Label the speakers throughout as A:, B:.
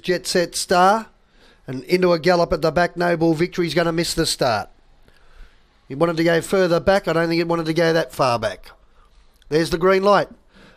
A: Jet Set Star. And into a gallop at the back, Noble Victory's going to miss the start. He wanted to go further back. I don't think it wanted to go that far back. There's the green light.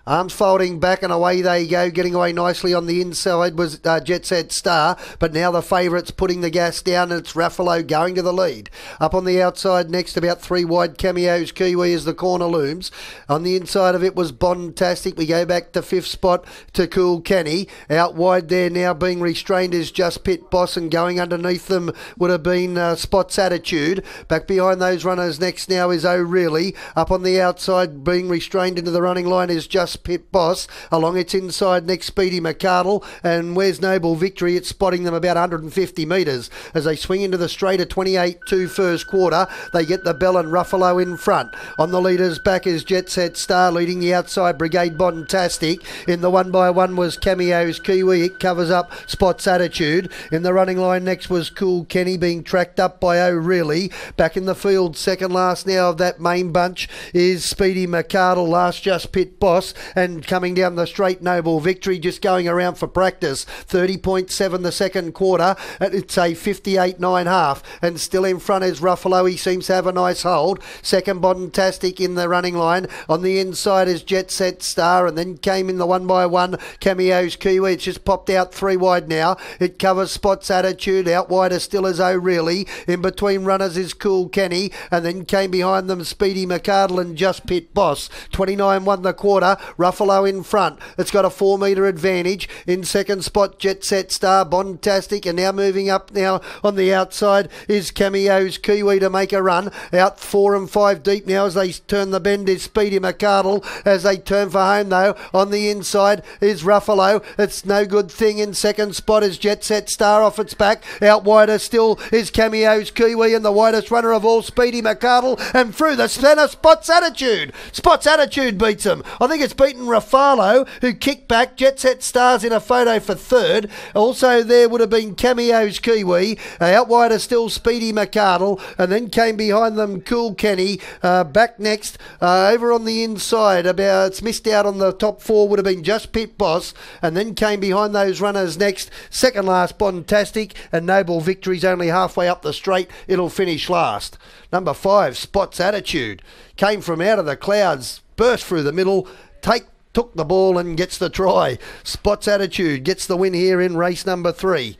A: Arms folding back and away they go, getting away nicely on the inside was uh, Jet Set Star, but now the favourites putting the gas down and it's Raffalo going to the lead. Up on the outside next, about three wide cameos, Kiwi as the corner looms. On the inside of it was Bondtastic. We go back to fifth spot to Cool Kenny. Out wide there now being restrained is Just Pit Boss and going underneath them would have been uh, Spot's Attitude. Back behind those runners next now is O'Reilly. Up on the outside being restrained into the running line is Just Pit Boss. Along its inside next Speedy McCardle and where's Noble Victory? It's spotting them about 150 metres as they swing into the straight at 28-2 first quarter. They get the Bell and Ruffalo in front. On the leaders back is Jet Set Star leading the outside Brigade Bontastic. In the one by one was Cameo's Kiwi. It covers up Spot's Attitude. In the running line next was Cool Kenny being tracked up by O'Reilly. Back in the field, second last now of that main bunch is Speedy McCardle, last Just Pit Boss and coming down the straight Noble Victory just going around for practice. 30.7 the second quarter. It's a 58 9 half and still in front is Ruffalo. He seems to have a nice hold. Second Bontastic in the running line. On the inside is Jet Set Star and then came in the one by one Cameo's Kiwi. It's just popped out three wide now. It covers Spots Attitude out wider still is O'Reilly. In between runners is Cool Kenny and then came behind them Speedy McCardle and Just Pit Boss. 29 won the quarter Ruffalo in front. It's got a four metre advantage. In second spot, Jet Set Star, Bondtastic, and now moving up now on the outside is Cameo's Kiwi to make a run. Out four and five deep now as they turn the bend is Speedy McCardle. As they turn for home though, on the inside is Ruffalo. It's no good thing. In second spot is Jet Set Star off its back. Out wider still is Cameo's Kiwi and the widest runner of all, Speedy McCardle. And through the centre, Spots Attitude. Spots Attitude beats him. I think it's beaten Rafalo, who kicked back. Jet Set Stars in a photo for third. Also, there would have been Cameo's Kiwi. Uh, out wider still Speedy McCardle. And then came behind them Cool Kenny. Uh, back next, uh, over on the inside, about it's missed out on the top four, would have been Just Pit Boss. And then came behind those runners next. Second last, Bontastic. And Noble Victory's only halfway up the straight. It'll finish last. Number five, Spots Attitude. Came from out of the clouds, burst through the middle, take took the ball and gets the try. Spots attitude gets the win here in race number three.